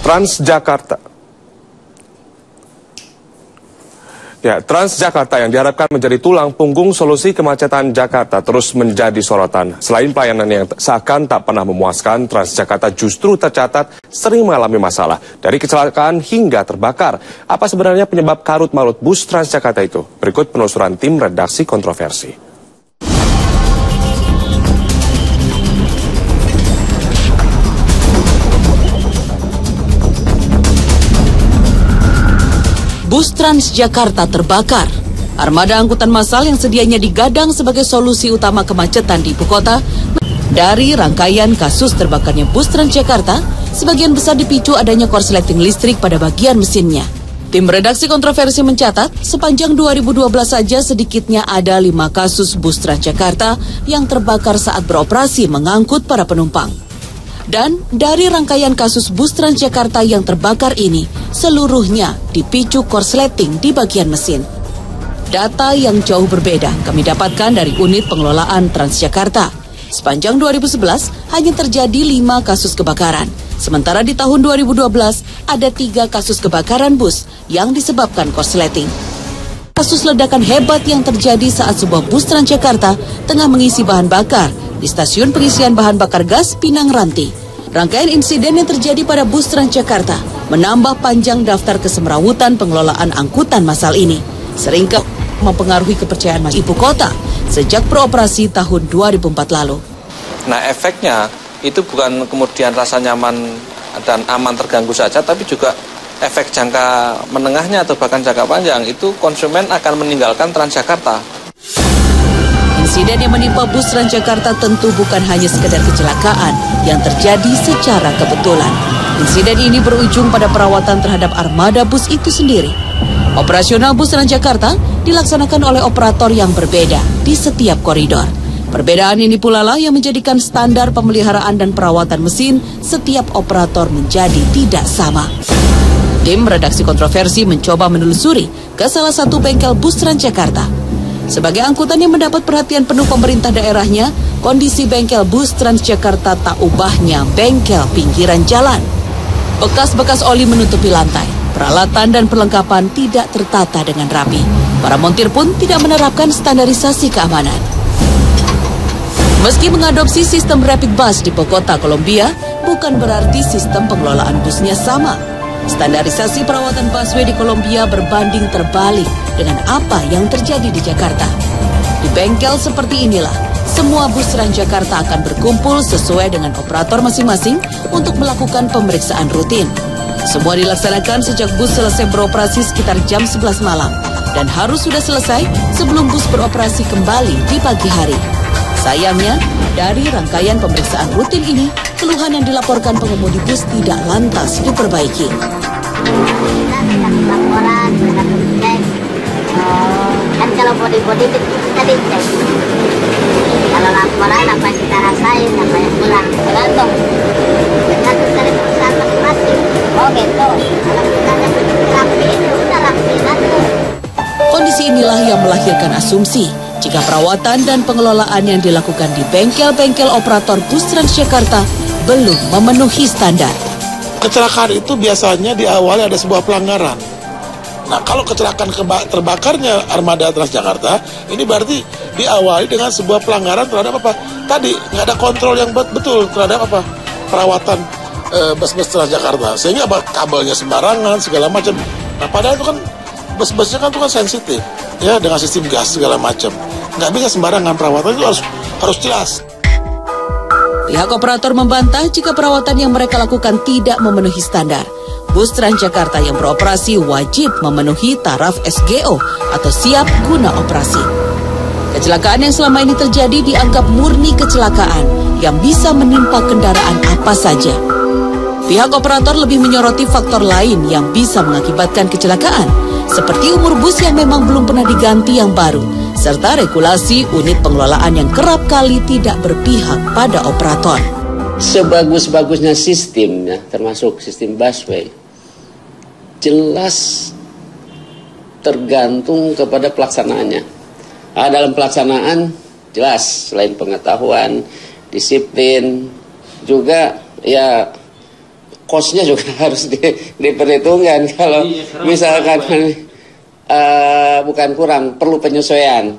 Transjakarta. Ya, Transjakarta yang diharapkan menjadi tulang punggung solusi kemacetan Jakarta terus menjadi sorotan. Selain pelayanan yang seakan tak pernah memuaskan, Transjakarta justru tercatat sering mengalami masalah. Dari kecelakaan hingga terbakar. Apa sebenarnya penyebab karut marut bus Transjakarta itu? Berikut penelusuran tim redaksi kontroversi. Bus Transjakarta terbakar. Armada angkutan massal yang sedianya digadang sebagai solusi utama kemacetan di ibu kota dari rangkaian kasus terbakarnya bus Transjakarta, sebagian besar dipicu adanya korsleting listrik pada bagian mesinnya. Tim redaksi kontroversi mencatat, sepanjang 2012 saja sedikitnya ada lima kasus bus Transjakarta yang terbakar saat beroperasi mengangkut para penumpang. Dan dari rangkaian kasus bus Transjakarta yang terbakar ini, seluruhnya dipicu korsleting di bagian mesin. Data yang jauh berbeda kami dapatkan dari unit pengelolaan Transjakarta. Sepanjang 2011 hanya terjadi lima kasus kebakaran. Sementara di tahun 2012 ada tiga kasus kebakaran bus yang disebabkan korsleting. Kasus ledakan hebat yang terjadi saat sebuah bus Transjakarta tengah mengisi bahan bakar di stasiun pengisian bahan bakar gas Pinang Ranti. Rangkaian insiden yang terjadi pada bus Transjakarta menambah panjang daftar kesemrawutan pengelolaan angkutan massal ini. Sering ke mempengaruhi kepercayaan masyarakat ibu kota sejak beroperasi tahun 2004 lalu. Nah efeknya itu bukan kemudian rasa nyaman dan aman terganggu saja, tapi juga efek jangka menengahnya atau bahkan jangka panjang itu konsumen akan meninggalkan Transjakarta Insiden yang menimpa bus Transjakarta tentu bukan hanya sekedar kecelakaan yang terjadi secara kebetulan. Insiden ini berujung pada perawatan terhadap armada bus itu sendiri. Operasional bus Transjakarta dilaksanakan oleh operator yang berbeda di setiap koridor. Perbedaan ini pula lah yang menjadikan standar pemeliharaan dan perawatan mesin setiap operator menjadi tidak sama. Tim redaksi kontroversi mencoba menelusuri ke salah satu bengkel bus Transjakarta sebagai angkutan yang mendapat perhatian penuh pemerintah daerahnya, kondisi bengkel bus Transjakarta tak ubahnya bengkel pinggiran jalan. Bekas-bekas oli menutupi lantai, peralatan dan perlengkapan tidak tertata dengan rapi. Para montir pun tidak menerapkan standarisasi keamanan. Meski mengadopsi sistem rapid bus di Bogota, Kolombia, bukan berarti sistem pengelolaan busnya sama. Standarisasi perawatan busway di Kolombia berbanding terbalik dengan apa yang terjadi di Jakarta. Di bengkel seperti inilah, semua bus Transjakarta akan berkumpul sesuai dengan operator masing-masing untuk melakukan pemeriksaan rutin. Semua dilaksanakan sejak bus selesai beroperasi sekitar jam 11 malam dan harus sudah selesai sebelum bus beroperasi kembali di pagi hari. Sayangnya, dari rangkaian pemeriksaan rutin ini, keluhan yang dilaporkan pengemudi bus tidak lantas diperbaiki. laporan, cek. Oh, kan kalau body-body itu kita dicek. Kalau laporan apa yang kita rasain, apa yang kurang, tergantung. Kita dari perusahaan masing-masing. Oh gitu. Kalau kita ada rapiin, udah rapiin aja. Kondisi inilah yang melahirkan asumsi jika perawatan dan pengelolaan yang dilakukan di bengkel-bengkel operator bus Transjakarta belum memenuhi standar. Kecelakaan itu biasanya diawali ada sebuah pelanggaran. Nah, kalau kecelakaan terbakarnya armada Transjakarta, ini berarti diawali dengan sebuah pelanggaran terhadap apa? Tadi nggak ada kontrol yang betul terhadap apa? Perawatan e, bus-bus Transjakarta. Sehingga apa? Kabelnya sembarangan, segala macam. Nah, padahal itu kan bus-busnya kan itu kan sensitif, ya dengan sistem gas segala macam. Nggak bisa sembarangan perawatan itu harus harus jelas. Pihak operator membantah jika perawatan yang mereka lakukan tidak memenuhi standar. Bus Transjakarta yang beroperasi wajib memenuhi taraf SGO atau siap guna operasi. Kecelakaan yang selama ini terjadi dianggap murni kecelakaan yang bisa menimpa kendaraan apa saja. Pihak operator lebih menyoroti faktor lain yang bisa mengakibatkan kecelakaan, seperti umur bus yang memang belum pernah diganti yang baru, serta regulasi unit pengelolaan yang kerap kali tidak berpihak pada operator. Sebagus-bagusnya sistemnya, termasuk sistem busway, jelas tergantung kepada pelaksanaannya. Nah, dalam pelaksanaan jelas selain pengetahuan, disiplin, juga ya kosnya juga harus di, diperhitungkan kalau iya, misalkan uh, bukan kurang perlu penyesuaian.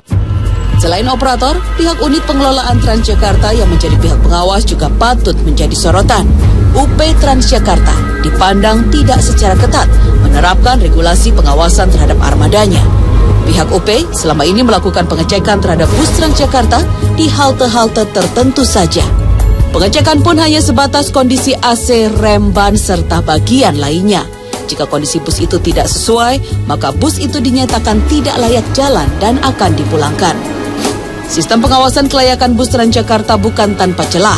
Selain operator, pihak unit pengelolaan Transjakarta yang menjadi pihak pengawas juga patut menjadi sorotan. UP Transjakarta dipandang tidak secara ketat menerapkan regulasi pengawasan terhadap armadanya. Pihak UP selama ini melakukan pengecekan terhadap bus Transjakarta di halte-halte tertentu saja. Pengecekan pun hanya sebatas kondisi AC, rem, ban, serta bagian lainnya. Jika kondisi bus itu tidak sesuai, maka bus itu dinyatakan tidak layak jalan dan akan dipulangkan. Sistem pengawasan kelayakan bus Transjakarta bukan tanpa celah.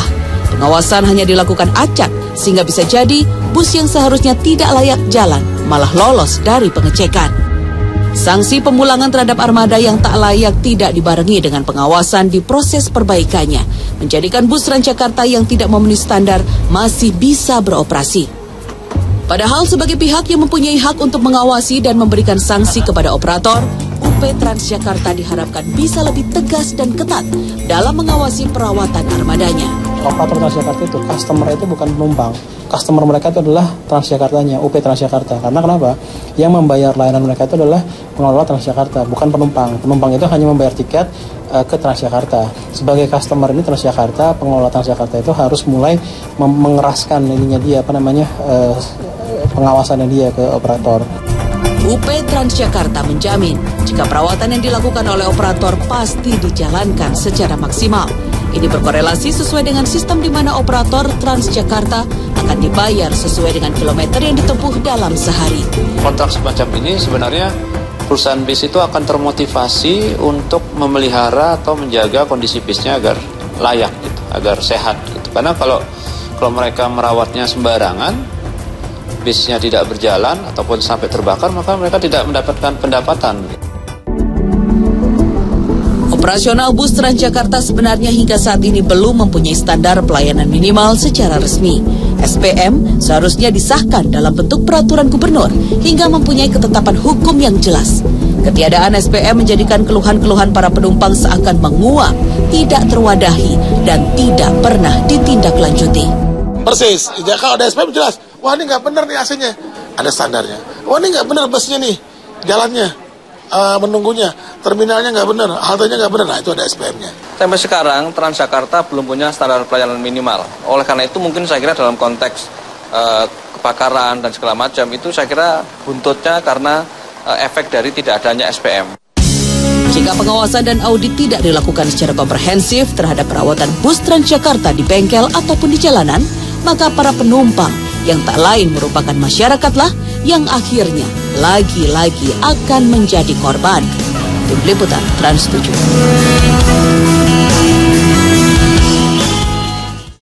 Pengawasan hanya dilakukan acak, sehingga bisa jadi bus yang seharusnya tidak layak jalan malah lolos dari pengecekan. Sanksi pemulangan terhadap armada yang tak layak tidak dibarengi dengan pengawasan di proses perbaikannya, menjadikan bus Transjakarta yang tidak memenuhi standar masih bisa beroperasi. Padahal sebagai pihak yang mempunyai hak untuk mengawasi dan memberikan sanksi kepada operator, UP Transjakarta diharapkan bisa lebih tegas dan ketat dalam mengawasi perawatan armadanya. Operator Transjakarta itu customer itu bukan penumpang, customer mereka itu adalah Transjakartanya, UP Transjakarta. Karena kenapa? Yang membayar layanan mereka itu adalah pengelola Transjakarta, bukan penumpang. Penumpang itu hanya membayar tiket uh, ke Transjakarta. Sebagai customer ini Transjakarta, pengelola Transjakarta itu harus mulai mengeraskan ininya dia apa namanya uh, pengawasannya dia ke operator. UP Transjakarta menjamin jika perawatan yang dilakukan oleh operator pasti dijalankan secara maksimal. Ini berkorelasi sesuai dengan sistem di mana operator Transjakarta akan dibayar sesuai dengan kilometer yang ditempuh dalam sehari. Kontrak semacam ini sebenarnya perusahaan bis itu akan termotivasi untuk memelihara atau menjaga kondisi bisnya agar layak gitu, agar sehat gitu. Karena kalau kalau mereka merawatnya sembarangan, bisnya tidak berjalan ataupun sampai terbakar, maka mereka tidak mendapatkan pendapatan. Gitu. Operasional bus Transjakarta sebenarnya hingga saat ini belum mempunyai standar pelayanan minimal secara resmi. SPM seharusnya disahkan dalam bentuk peraturan gubernur hingga mempunyai ketetapan hukum yang jelas. Ketiadaan SPM menjadikan keluhan-keluhan para penumpang seakan menguap, tidak terwadahi, dan tidak pernah ditindaklanjuti. Persis, ya, kalau ada SPM jelas, wah ini nggak benar nih AC-nya, ada standarnya. Wah ini nggak benar busnya nih, jalannya uh, menunggunya, terminalnya nggak benar, haltenya nggak benar, nah itu ada SPM-nya. Sampai sekarang Transjakarta belum punya standar pelayanan minimal. Oleh karena itu mungkin saya kira dalam konteks uh, kebakaran dan segala macam itu saya kira buntutnya karena uh, efek dari tidak adanya SPM. Jika pengawasan dan audit tidak dilakukan secara komprehensif terhadap perawatan bus Transjakarta di bengkel ataupun di jalanan, maka para penumpang yang tak lain merupakan masyarakatlah yang akhirnya lagi-lagi akan menjadi korban. Tim Liputan Trans 7.